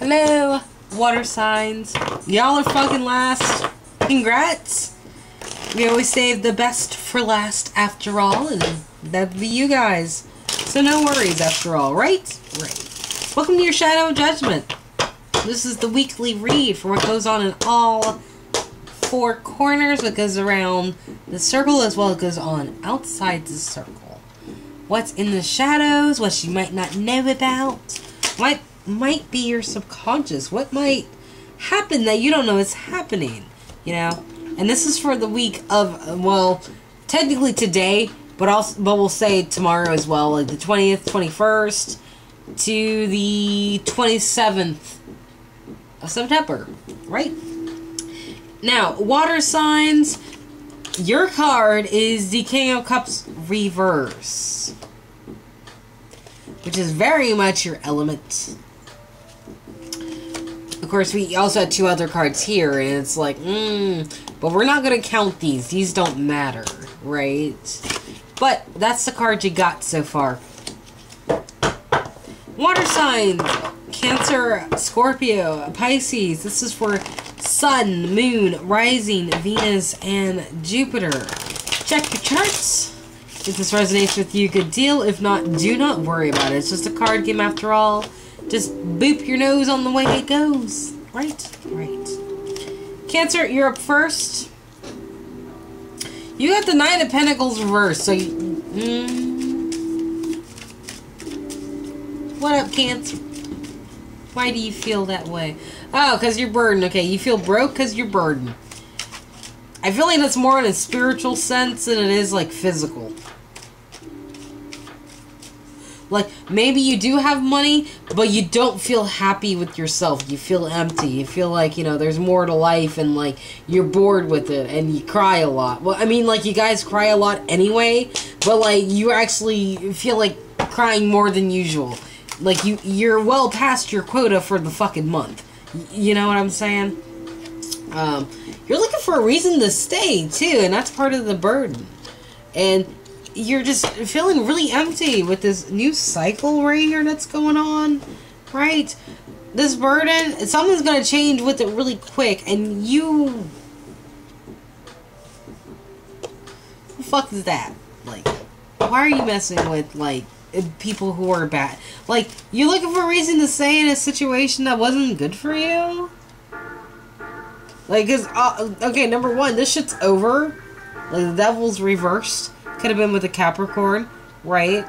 Hello, water signs. Y'all are fucking last. Congrats. We always save the best for last after all, and that'd be you guys. So no worries after all, right? Right. Welcome to your Shadow Judgment. This is the weekly read for what goes on in all four corners, what goes around the circle, as well as goes on outside the circle. What's in the shadows, what you might not know about, what might be your subconscious, what might happen that you don't know is happening, you know? And this is for the week of, well, technically today, but also, but we'll say tomorrow as well, like the 20th, 21st to the 27th of September, right? Now, water signs, your card is the King of Cups reverse, which is very much your element. Course, we also had two other cards here, and it's like, mm, but we're not going to count these. These don't matter, right? But that's the card you got so far. Water sign, Cancer, Scorpio, Pisces. This is for Sun, Moon, Rising, Venus, and Jupiter. Check your charts. If this resonates with you, good deal. If not, do not worry about it. It's just a card game after all. Just boop your nose on the way it goes. Right? Right. Cancer, you're up first. You got the Nine of Pentacles reversed, so you... Mm, what up, Cancer? Why do you feel that way? Oh, because you're burdened. Okay, you feel broke because you're burdened. I feel like that's more in a spiritual sense than it is, like, physical. Like, maybe you do have money, but you don't feel happy with yourself. You feel empty. You feel like, you know, there's more to life and, like, you're bored with it and you cry a lot. Well, I mean, like, you guys cry a lot anyway, but, like, you actually feel like crying more than usual. Like, you, you're well past your quota for the fucking month. You know what I'm saying? Um, you're looking for a reason to stay, too, and that's part of the burden. And you're just feeling really empty with this new cycle right here that's going on, right? This burden, something's gonna change with it really quick, and you. Fuck is that? Like, why are you messing with, like, people who are bad? Like, you're looking for a reason to stay in a situation that wasn't good for you? Like, cause, uh, okay, number one, this shit's over. Like, the devil's reversed. Could have been with a Capricorn, right?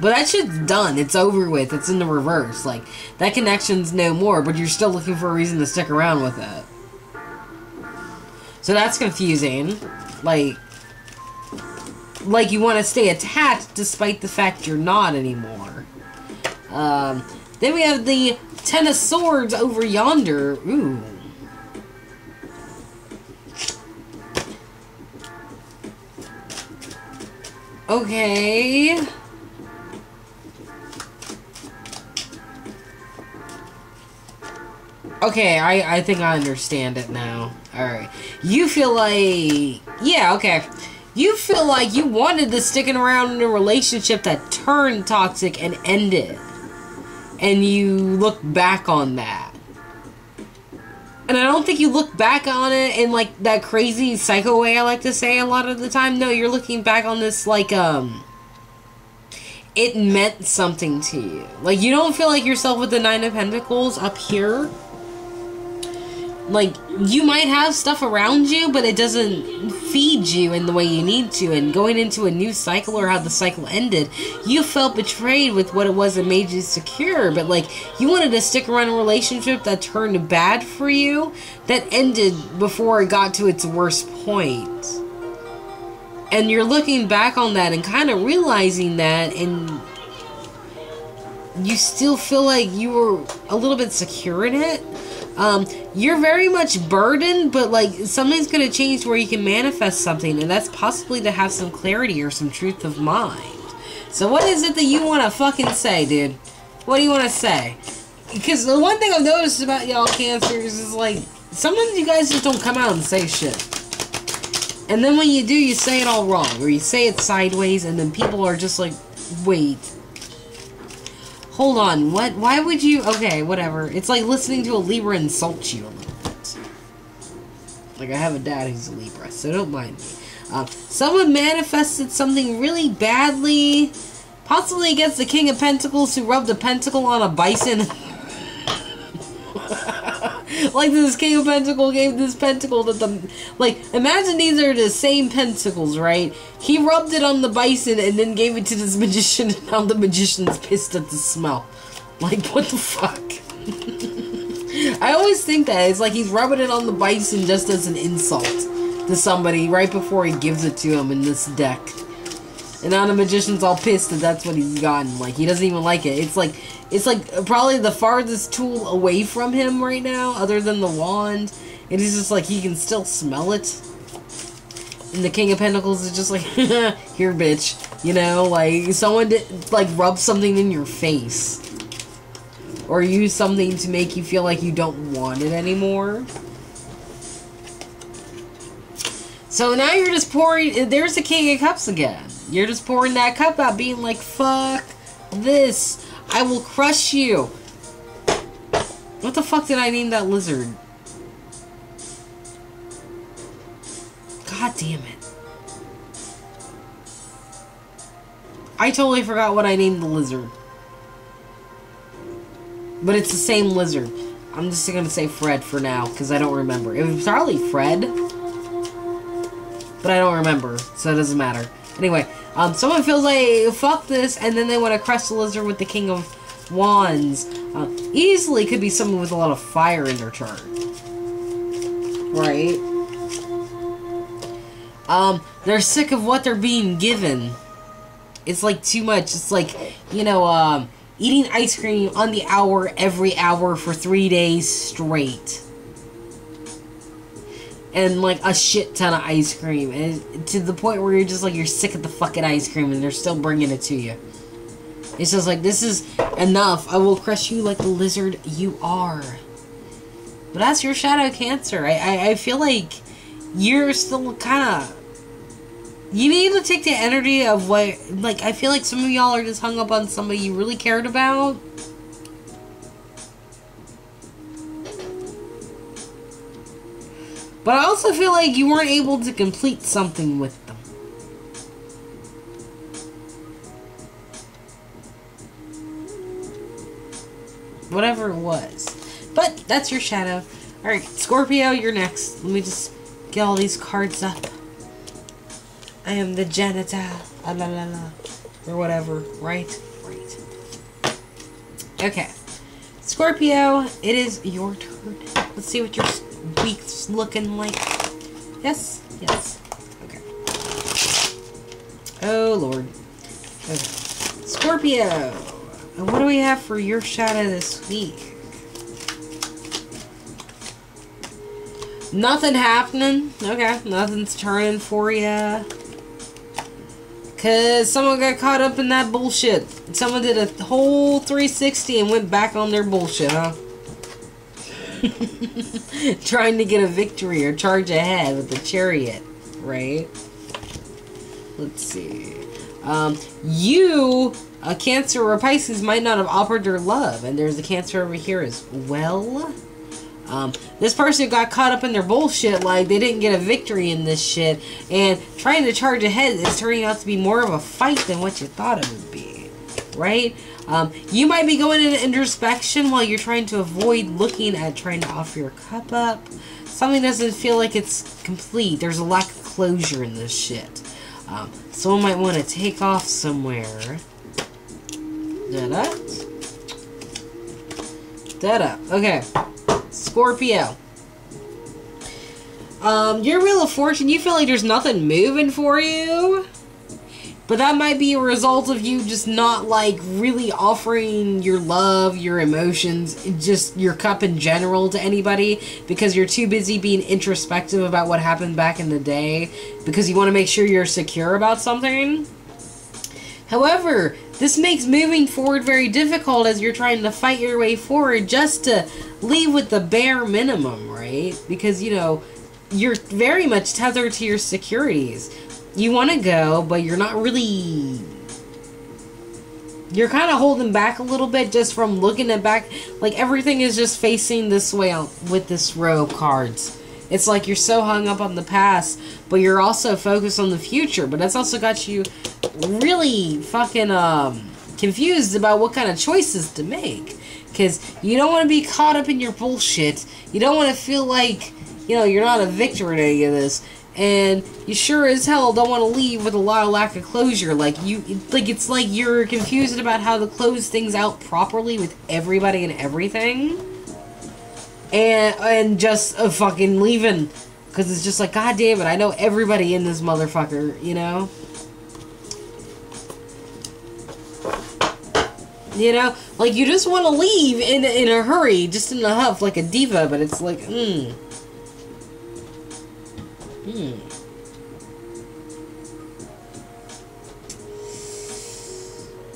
But that shit's done. It's over with. It's in the reverse. Like, that connection's no more, but you're still looking for a reason to stick around with it. So that's confusing. Like, like you want to stay attached despite the fact you're not anymore. Um, then we have the Ten of Swords over yonder. Ooh. Okay. Okay, I, I think I understand it now. Alright. You feel like... Yeah, okay. You feel like you wanted to sticking around in a relationship that turned toxic and ended. And you look back on that. And I don't think you look back on it in like that crazy psycho way I like to say a lot of the time. No, you're looking back on this like um it meant something to you. Like you don't feel like yourself with the 9 of pentacles up here. Like you might have stuff around you, but it doesn't feed you in the way you need to. And going into a new cycle or how the cycle ended, you felt betrayed with what it was that made you secure. But like you wanted to stick around a relationship that turned bad for you, that ended before it got to its worst point. And you're looking back on that and kind of realizing that, and you still feel like you were a little bit secure in it. Um, you're very much burdened, but like something's gonna change where you can manifest something, and that's possibly to have some clarity or some truth of mind. So, what is it that you want to fucking say, dude? What do you want to say? Because the one thing I've noticed about y'all cancers is like sometimes you guys just don't come out and say shit. And then when you do, you say it all wrong, or you say it sideways, and then people are just like, wait, Hold on, what? Why would you? Okay, whatever. It's like listening to a Libra insult you a little bit. Like, I have a dad who's a Libra, so don't mind me. Uh, someone manifested something really badly, possibly against the King of Pentacles who rubbed a pentacle on a bison. like this King of Pentacle gave this pentacle that the like imagine these are the same pentacles, right? He rubbed it on the bison and then gave it to this magician and now the magician's pissed at the smell. Like what the fuck? I always think that it's like he's rubbing it on the bison just as an insult to somebody right before he gives it to him in this deck. And now the magician's all pissed that that's what he's gotten. Like, he doesn't even like it. It's like, it's like probably the farthest tool away from him right now, other than the wand. And he's just like, he can still smell it. And the King of Pentacles is just like, here, bitch. You know, like, someone did, like, rub something in your face. Or use something to make you feel like you don't want it anymore. So now you're just pouring, there's the King of Cups again. You're just pouring that cup out, being like, fuck this. I will crush you. What the fuck did I name that lizard? God damn it. I totally forgot what I named the lizard. But it's the same lizard. I'm just gonna say Fred for now, because I don't remember. It was probably Fred. But I don't remember, so it doesn't matter. Anyway, um, someone feels like, fuck this, and then they want to crush the lizard with the King of Wands. Uh, easily could be someone with a lot of fire in their chart. Right? Um, they're sick of what they're being given. It's like too much. It's like, you know, um, eating ice cream on the hour every hour for three days straight and like a shit ton of ice cream, and to the point where you're just like you're sick of the fucking ice cream, and they're still bringing it to you. It's just like this is enough. I will crush you like the lizard you are. But that's your shadow cancer. I I, I feel like you're still kind of. You need to take the energy of what, like, I feel like some of y'all are just hung up on somebody you really cared about. But I also feel like you weren't able to complete something with them. Whatever it was. But that's your shadow. Alright, Scorpio, you're next. Let me just get all these cards up. I am the janitor. La la la. Or whatever. Right? Right. Okay. Scorpio, it is your turn. Let's see what your week's looking like. Yes? Yes. Okay. Oh, Lord. Okay. Scorpio, what do we have for your shadow this week? Nothing happening. Okay, nothing's turning for you. Cause someone got caught up in that bullshit. Someone did a whole 360 and went back on their bullshit, huh? Trying to get a victory or charge ahead with the chariot, right? Let's see. Um, you, a Cancer or Pisces, might not have offered their love, and there's a Cancer over here as well. Um, this person got caught up in their bullshit, like they didn't get a victory in this shit, and trying to charge ahead is turning out to be more of a fight than what you thought it would be, right? Um, you might be going into introspection while you're trying to avoid looking at trying to offer your cup up. Something doesn't feel like it's complete. There's a lack of closure in this shit. Um, someone might want to take off somewhere. Da-da. Da-da. Okay. Scorpio. Um, your Wheel of Fortune, you feel like there's nothing moving for you. But that might be a result of you just not like really offering your love, your emotions, just your cup in general to anybody because you're too busy being introspective about what happened back in the day because you want to make sure you're secure about something. However, this makes moving forward very difficult as you're trying to fight your way forward just to leave with the bare minimum, right? Because, you know, you're very much tethered to your securities you want to go, but you're not really you're kind of holding back a little bit just from looking at back. Like everything is just facing this way with this row of cards. It's like you're so hung up on the past, but you're also focused on the future. But that's also got you really fucking um, confused about what kind of choices to make. Because you don't want to be caught up in your bullshit. You don't want to feel like, you know, you're not a victor in any of this and you sure as hell don't want to leave with a lot of lack of closure. Like you, like it's like you're confused about how to close things out properly with everybody and everything, and and just uh, fucking leaving, because it's just like God damn it, I know everybody in this motherfucker, you know. You know, like you just want to leave in in a hurry, just in a huff, like a diva. But it's like, hmm. Hmm.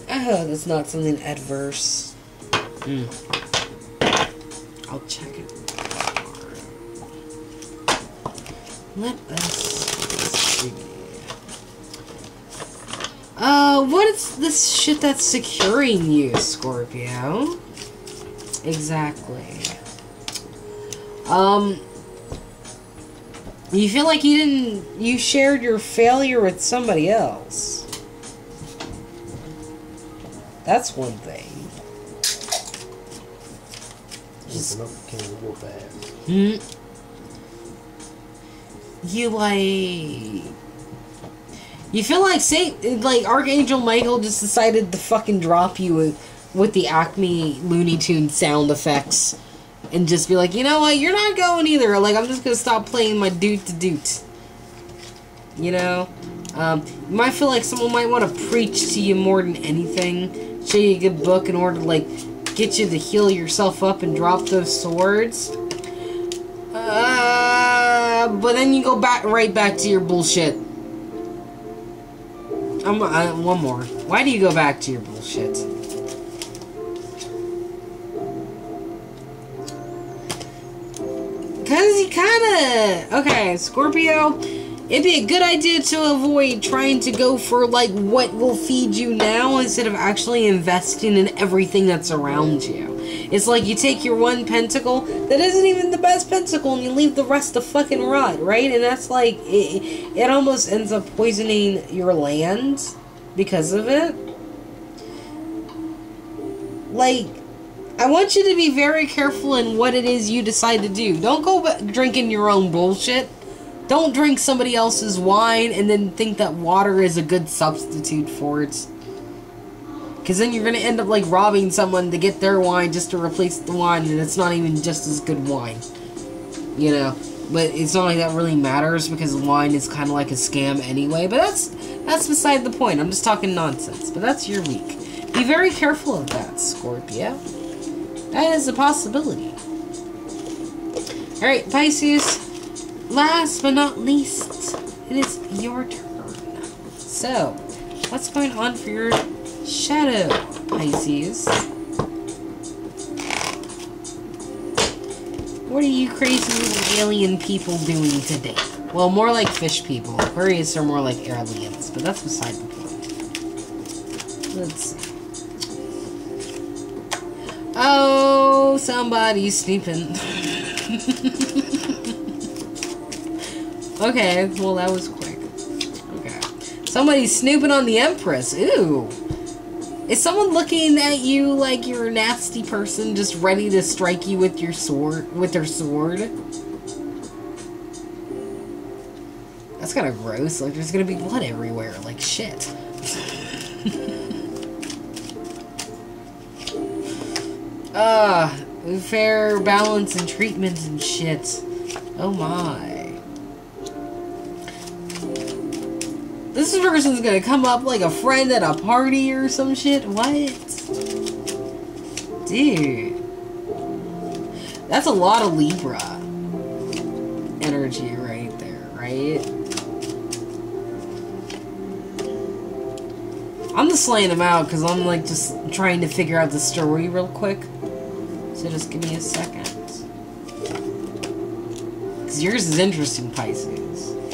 I hope it's not something adverse. Hmm. I'll check it. Let us see. Uh, what is this shit that's securing you, Scorpio? Exactly. Um, you feel like you didn't. You shared your failure with somebody else. That's one thing. Just can whoop ass. Hmm. You like. You feel like Saint, like Archangel Michael just decided to fucking drop you with, with the Acme Looney Tune sound effects and just be like, you know what, you're not going either. Like, I'm just gonna stop playing my doot to doot. You know? Um, you might feel like someone might want to preach to you more than anything. Show you a good book in order to, like, get you to heal yourself up and drop those swords. Uh, but then you go back right back to your bullshit. I'm, uh, one more. Why do you go back to your bullshit? Scorpio, it'd be a good idea to avoid trying to go for, like, what will feed you now instead of actually investing in everything that's around you. It's like you take your one pentacle that isn't even the best pentacle and you leave the rest to fucking rot, right? And that's like... It, it almost ends up poisoning your land because of it. Like I want you to be very careful in what it is you decide to do. Don't go drinking your own bullshit. Don't drink somebody else's wine and then think that water is a good substitute for it. Because then you're going to end up like robbing someone to get their wine just to replace the wine and it's not even just as good wine. You know? But it's not like that really matters because wine is kind of like a scam anyway. But that's that's beside the point. I'm just talking nonsense. But that's your week. Be very careful of that, Scorpio. That is a possibility. Alright, Pisces. Last but not least, it is your turn. So, what's going on for your shadow, Pisces? What are you crazy alien people doing today? Well, more like fish people. Aquarius are more like aliens, but that's beside the point. Let's see. Oh, somebody's snooping. okay, well that was quick. Okay. Somebody's snooping on the Empress. Ooh. Is someone looking at you like you're a nasty person just ready to strike you with your sword with their sword? That's kind of gross. Like there's gonna be blood everywhere. Like shit. Ah, fair balance and treatment and shit. Oh my. This person's gonna come up like a friend at a party or some shit? What? Dude. That's a lot of Libra energy right there, right? I'm just laying them out because I'm like just trying to figure out the story real quick. So just give me a second. Because yours is interesting, Pisces.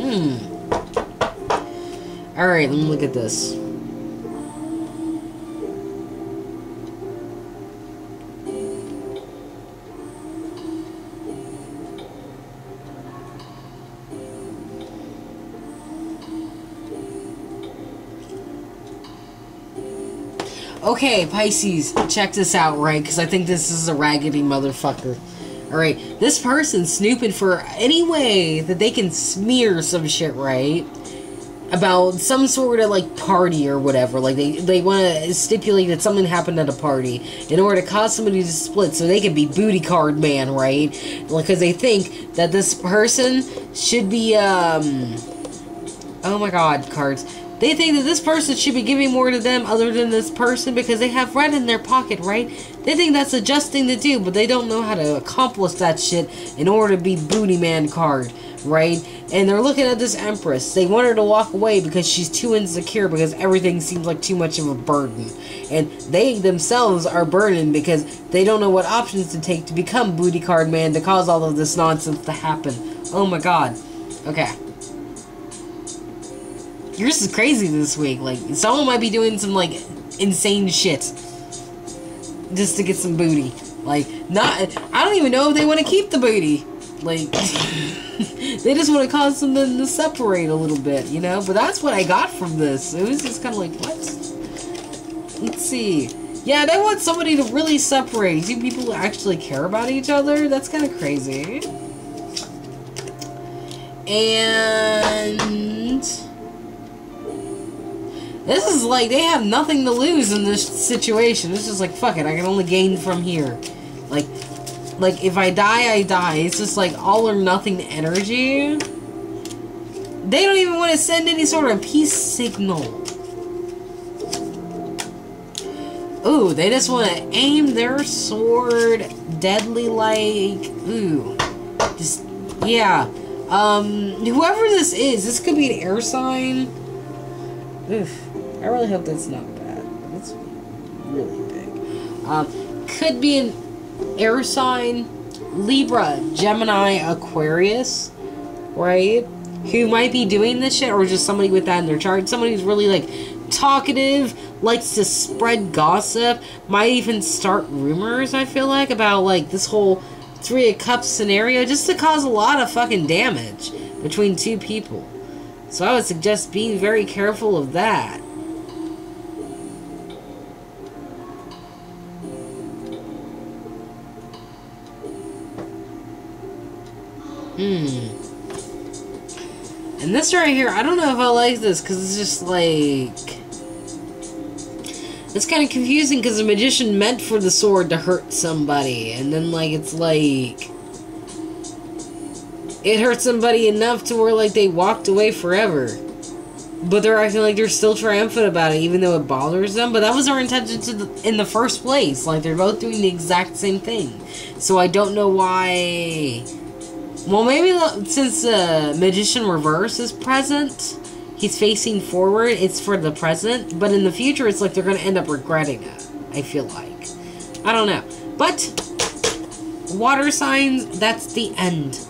Mmm. Alright, let me look at this. Okay, Pisces, check this out, right? Because I think this is a raggedy motherfucker. Alright, this person's snooping for any way that they can smear some shit, right? About some sort of like party or whatever. Like they, they want to stipulate that something happened at a party in order to cause somebody to split so they can be booty card man, right? Because they think that this person should be, um. Oh my god, cards. They think that this person should be giving more to them other than this person because they have red in their pocket, right? They think that's a just thing to do, but they don't know how to accomplish that shit in order to be booty man card, right? And they're looking at this empress. They want her to walk away because she's too insecure because everything seems like too much of a burden. And they themselves are burdened because they don't know what options to take to become booty card man to cause all of this nonsense to happen. Oh my god. Okay. Yours is crazy this week. Like, someone might be doing some, like, insane shit. Just to get some booty. Like, not... I don't even know if they want to keep the booty. Like... they just want to cause something to separate a little bit, you know? But that's what I got from this. It was just kind of like, what? Let's see. Yeah, they want somebody to really separate. Do people actually care about each other? That's kind of crazy. And... This is like, they have nothing to lose in this situation. It's just like, fuck it, I can only gain from here. Like, like, if I die, I die. It's just like all or nothing energy. They don't even want to send any sort of peace signal. Ooh, they just want to aim their sword deadly like, ooh. Just, yeah. Um, whoever this is, this could be an air sign. Oof. I really hope that's not bad. That's really big. Um, could be an air sign, Libra, Gemini, Aquarius, right? Who might be doing this shit, or just somebody with that in their chart. Somebody who's really like talkative, likes to spread gossip, might even start rumors. I feel like about like this whole Three of Cups scenario, just to cause a lot of fucking damage between two people. So I would suggest being very careful of that. Hmm. And this right here, I don't know if I like this, because it's just like... It's kind of confusing, because the magician meant for the sword to hurt somebody, and then, like, it's like... It hurt somebody enough to where, like, they walked away forever. But they're acting like they're still triumphant about it, even though it bothers them. But that was our intention to the, in the first place. Like, they're both doing the exact same thing. So I don't know why well, maybe since the Magician Reverse is present, he's facing forward, it's for the present, but in the future, it's like they're going to end up regretting it, I feel like. I don't know. But, water signs, that's the end.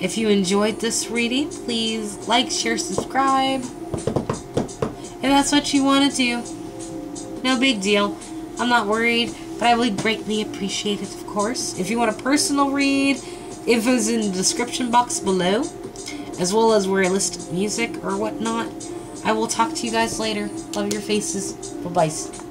If you enjoyed this reading, please like, share, subscribe. If that's what you want to do, no big deal. I'm not worried, but I would greatly appreciate it, of course. If you want a personal read, Info's in the description box below, as well as where I list music or whatnot. I will talk to you guys later. Love your faces. Bye-bye.